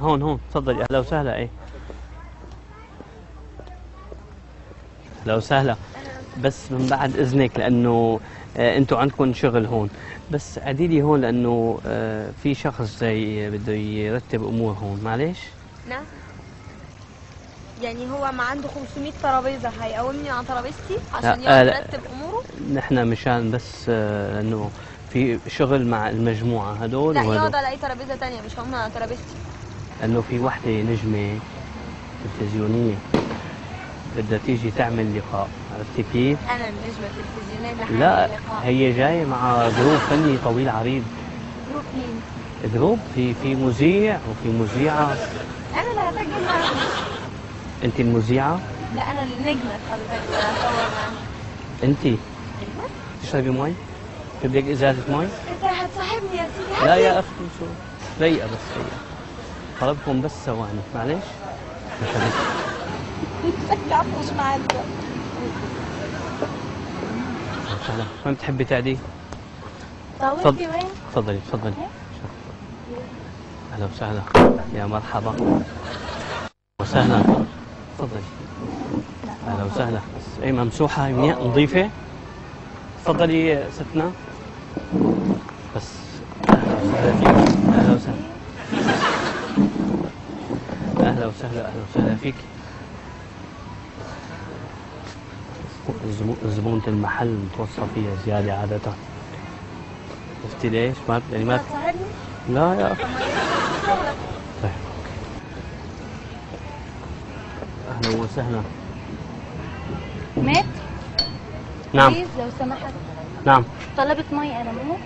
هون هون تفضلي أهلا وسهلا. إيه. أهلا وسهلا. بس من بعد إذنك لأنه آه أنتم عندكم شغل هون. بس عدي لي هون لأنه آه في شخص جاي بده يرتب أمور هون. معلش نعم. يعني هو ما عنده 500 ترابيزة. هيقومني على ترابيزتي عشان آه،. يرتب أموره؟ نحن مشان بس آه لأنه في شغل مع المجموعة هدول لا يقعد على أي ترابيزة تانية. مش على ترابيزتي. لأنه في وحدة نجمة تلفزيونية. بدها تيجي تعمل لقاء. عرفتي كيف؟ أنا النجمة التلفزيونية لا لقاء. هي جاية مع group فني طويل عريض. group مين؟ جروب في في مذيع وفي مذيعة. أنا هسجل معاهم انت المذيعة؟ لا أنا النجمة حضرتك انت؟ تشربي مي؟ لك إزازة مي؟ انت هتصاحبني يا سيدي. لا يا أختي شو؟ ريقه بس ريقه طلبكم بس ثواني معلش مش معاك وين بتحبي تعدي؟ وين؟ تفضلي تفضلي. أهلا وسهلا. يا مرحبا. وسهلا. تفضلي. أهلا وسهلا. بس أي ممسوحة؟ نظيفة. تفضلي ستنا بس أهلا وسهلا فيك أهلا وسهلا أهلا وسهلا أهلا وسهلا فيك. زبونة المحل متوصى فيها زيادة عادة. عرفتي ليش؟ ما يعني ما؟ لا يا أخي. طيب أهلا وسهلا. متر؟ نعم. please لو سمحت. نعم. طلبت مي أنا مو؟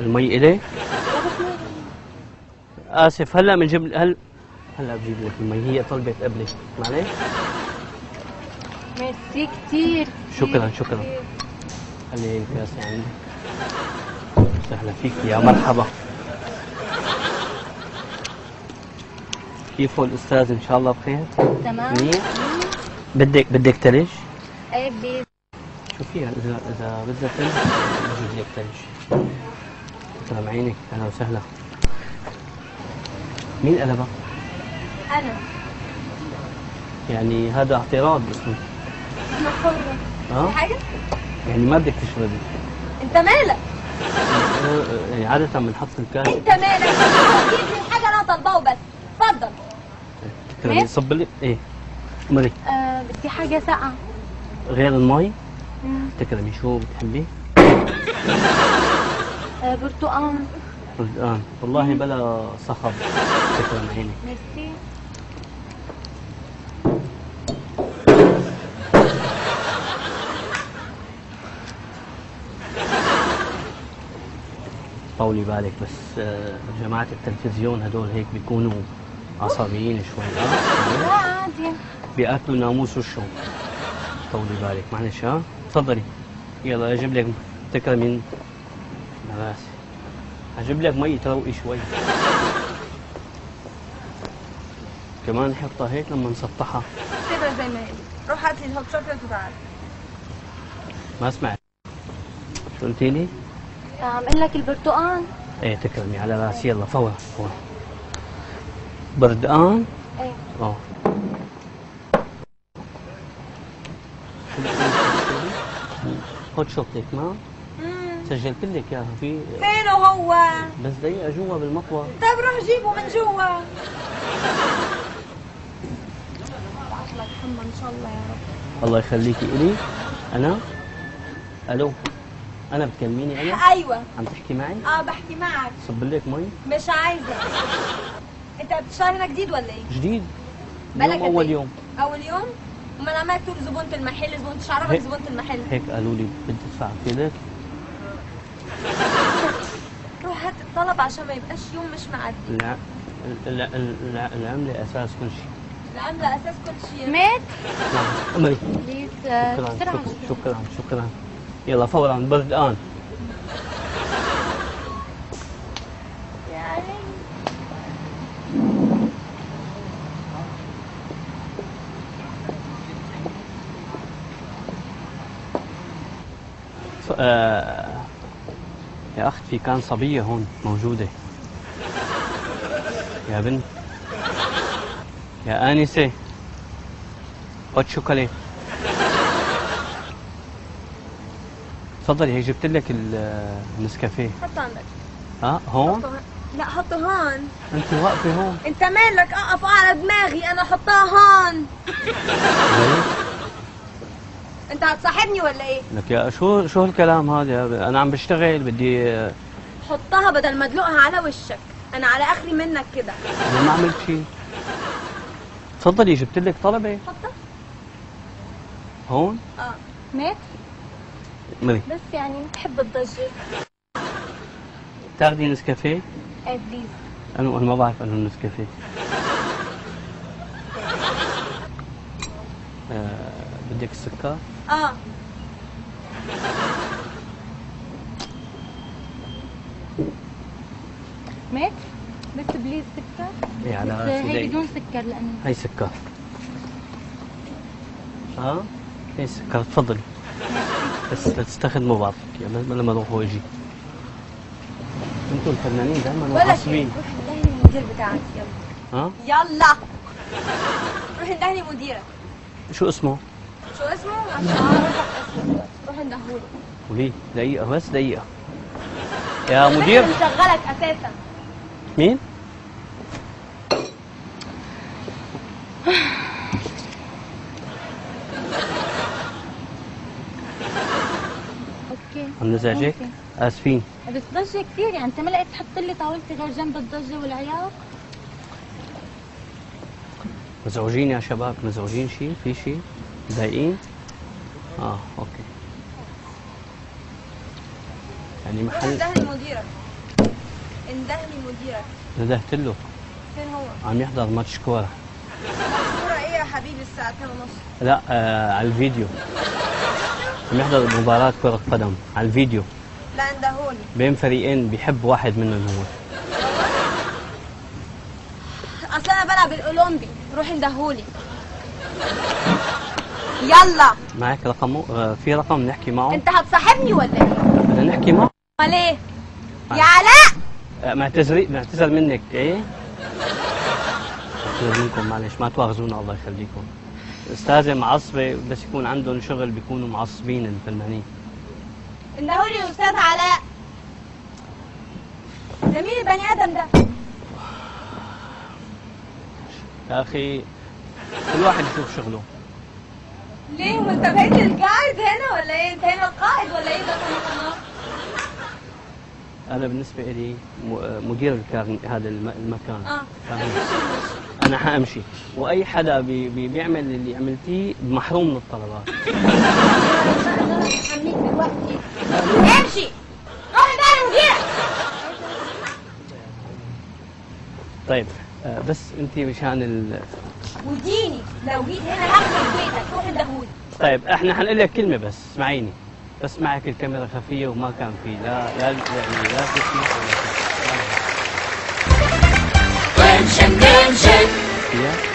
المي إلي طلبت مي. آسف هلا بنجيب هل هلا بجيب لك المي. هي طلبت قبلي. معلش ميرسي كتير. شكرا شكرا. خلي الكاسة عندي سهلا فيك يا مرحبا. كيفه الأستاذ إن شاء الله بخير؟ تمام؟ بدك بدك تلج؟ إيه بليز شوفيها إذا إذا بدها ثلج بجيب لك ثلج تكرم عينك أهلا وسهلا. مين قلبها؟ أنا. يعني هذا اعتراض اسمه أنا حره ها؟ حاجة؟ يعني ما بدك تشربي. أنت مالك؟ آه، يعني عادة بنحط الكاس أنت مالك؟ جيب لي اللي أنا طالباه وبس اتفضل. تكرمي صب لي إيه. مري. آه بدي حاجة ساقعة. غير المي. تكرمي. شو بتحبي؟ آه برتقال الآن والله بلا صخب. تكرم عينك. ميرسي. طولي بالك بس آه، جماعة التلفزيون هدول هيك بيكونوا عصبيين شوي آه؟ لا عادي. بيأكلوا ناموس وشهم. طولي بالك معلش ها تفضلي. يلا أجيب لك تكرمين راسي أجيب لك مي تروقي شوي. كمان نحطها هيك لما نسطحها. سيبها زي ما هي روح هات لي ال hot chocolate وتعال. ما سمعت. شو قلتي لي؟ اعمل لك البرتقال. إيه تكرمي على رأسي. يلا فورا فورا بردقان إيه. آه. هوت شوكليت ما؟ سجلت لك اياها في فينه هو؟ بس دقيقة جوا بالمطوة. طيب روح جيبه من جوا. ان شاء الله يا رب الله يخليكي إلي. أنا؟ ألو. أنا بتكلميني أنا أيوه. عم تحكي معي؟ آه بحكي معك. صب لك مي؟ مش عايزة. أنت بتشتغل هنا جديد ولا إيه؟ جديد. قد أول إيه؟ يوم. أول يوم؟ أمال عمال تقول زبونة المحل عارفك هيك. زبونة المحل. هيك قالوا لي بدي أدفع كده روح هات الطلب عشان ما يبقاش يوم مش معدي. الع... الع... الع... العملة أساس كل شيء. العملة أساس كل شيء. مات. نعم أمري بليز آه بسرعة شكرا. شكرا شكرا. يلا فورا يعني ف... آه... يا أخت في كان صبية هون موجودة. يا بنت. يا آنسة. شوكولاتة تفضلي هي جبت لك ال- النسكافيه. حط عندك. ها هون؟ حطه. لا حطه هون. انت واقفة هون. انت مالك؟ اقف على دماغي أنا حطها هون؟ انت هتصاحبني ولا إيه؟ لك يا شو شو هالكلام هذا؟ أنا عم بشتغل بدي حطها بدل ما ادلقها على وشك. أنا على اخري منك كده. أنا ما عملت شيء تفضلي جبت لك طلبة. حطها هون؟ آه. مات؟ بس يعني بحب الضجة. تاخذي نسكافيه؟ إيه بليز. أنا أنا ما بعرف أنه نسكافيه. آه بدك السكر؟ آه. متر بس please سكر. إيه على راسي هي. بدون سكر لأنه هاي سكر. ها هاي سكر تفضلي. بس لا تستخدموا بعض. يعني لما أروح واجي أنتوا الفنانين شيء معصبين روح اندهني المدير بتاعك يلا. ها؟ يلا. روح اندهني مديرك. شو اسمه؟ شو اسمه؟ عشان أعرف اسمه. روح اندهولي قولي دقيقة بس دقيقة. يا مدير. مشغلك أساسا. مين؟ okay عم نزعجك؟ ممكن. آسفين. بس ضجة كثير يعني أنت ما لقيت تحط لي طاولتي غير جنب الضجة والعياط؟ مزعوجين يا شباب؟ مزعوجين شيء في شيء مضايقين؟ آه okay. يعني محل اندهني مديرك. اندهني مديرك. ندهت له؟ فين هو؟ عم يحضر ماتش كورة. الصورة إيه يا حبيبي الساعة 2 ونص؟ لا آه على الفيديو. عم يحضر مباراة كرة قدم على الفيديو. لا اندهولي بين فريقين بيحب واحد منهم هو أصل أنا بلعب الاولمبي روح اندهولي يلا. معك رقمه آه في رقم نحكي معه؟ أنت هتصاحبني ولا إيه؟ بدنا نحكي معه؟ أمال إيه؟ يا علاء آه معتذري معتذر منك. إيه؟ معتذر منكم معلش ما تواخذونا الله يخليكم. استاذة معصبة بس يكون عندهم شغل بيكونوا معصبين الفنانين اندهولي يا أستاذ علاء مين البني آدم ده؟ يا أخي كل واحد يشوف شغله ليه ما أنت بقيت القائد هنا ولا إيه؟ أنت هنا القائد ولا إيه ده؟ أنا بالنسبة لي مدير هذا الم- المكان آه؟ أنا حأمشي. وأي حدا بي بي بيعمل اللي عملتيه محروم من الطلبات. امشي. روح مديرك طيب آه، بس انت مشان ال... وديني. لو جيت هنا هخرب بيتك روح اندهولي طيب إحنا حنقول لك كلمة بس اسمعيني. بس معك الكاميرا خفية وما كان في. لا لا يعني لا تسمح ولا شيء. Redemption, redemption. Yeah.